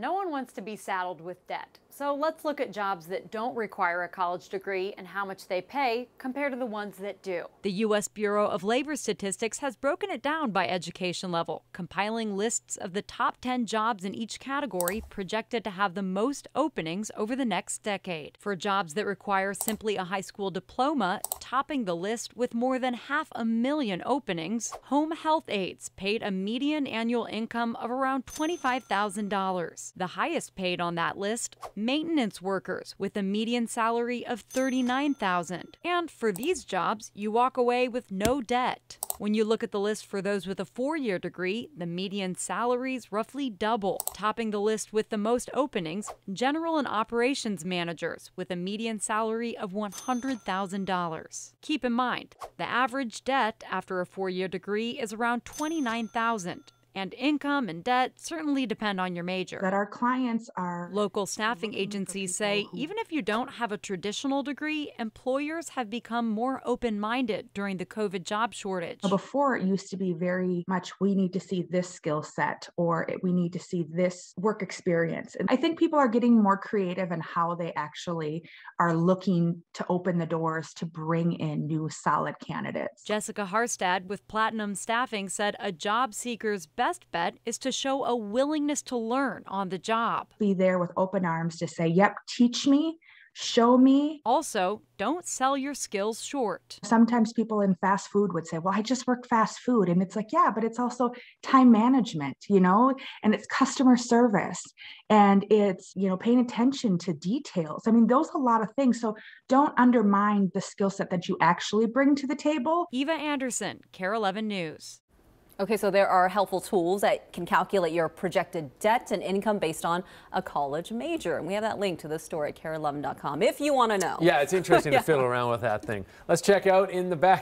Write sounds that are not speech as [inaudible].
No one wants to be saddled with debt. So let's look at jobs that don't require a college degree and how much they pay compared to the ones that do. The U.S. Bureau of Labor Statistics has broken it down by education level, compiling lists of the top 10 jobs in each category projected to have the most openings over the next decade. For jobs that require simply a high school diploma, topping the list with more than half a million openings, home health aides paid a median annual income of around $25,000. The highest paid on that list, maintenance workers with a median salary of 39,000. And for these jobs, you walk away with no debt. When you look at the list for those with a four year degree, the median salaries roughly double. Topping the list with the most openings, general and operations managers with a median salary of $100,000. Keep in mind, the average debt after a four year degree is around $29,000 and income and debt certainly depend on your major. That our clients are. Local staffing agencies say even if you don't have a traditional degree, employers have become more open minded during the COVID job shortage. Before, it used to be very much we need to see this skill set or we need to see this work experience. And I think people are getting more creative in how they actually are looking to open the doors to bring in new solid candidates. Jessica Harstad with Platinum Staffing said a job seeker's best bet is to show a willingness to learn on the job. Be there with open arms to say, yep, teach me, show me. Also, don't sell your skills short. Sometimes people in fast food would say, Well, I just work fast food. And it's like, Yeah, but it's also time management, you know, and it's customer service and it's, you know, paying attention to details. I mean, those are a lot of things. So don't undermine the skill set that you actually bring to the table. Eva Anderson, KARE 11 News. Okay, so there are helpful tools that can calculate your projected debt and income based on a college major. And we have that link to this story at kare11.com if you want to know. Yeah, it's interesting yeah. to [laughs] fiddle around with that thing. Let's check out in the back.